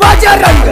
Bajrang